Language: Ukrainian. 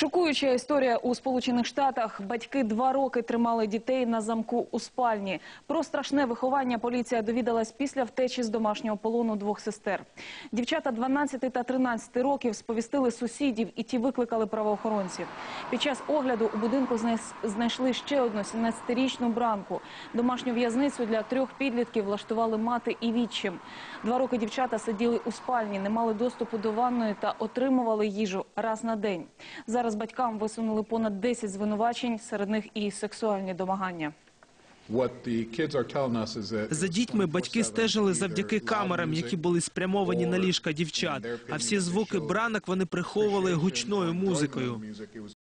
Шокуюча історія у Сполучених Штатах. Батьки два роки тримали дітей на замку у спальні. Про страшне виховання поліція довідалась після втечі з домашнього полону двох сестер. Дівчата 12 та 13 років сповістили сусідів, і ті викликали правоохоронців. Під час огляду у будинку знайшли ще одну 17-річну бранку. Домашню в'язницю для трьох підлітків влаштували мати і відчим. Два роки дівчата сиділи у спальні, не мали доступу до ванної та отримували їжу раз на день. Зараз батькам висунули понад 10 звинувачень, серед них і сексуальні домагання. За дітьми батьки стежили завдяки камерам, які були спрямовані на ліжка дівчат. А всі звуки бранок вони приховували гучною музикою.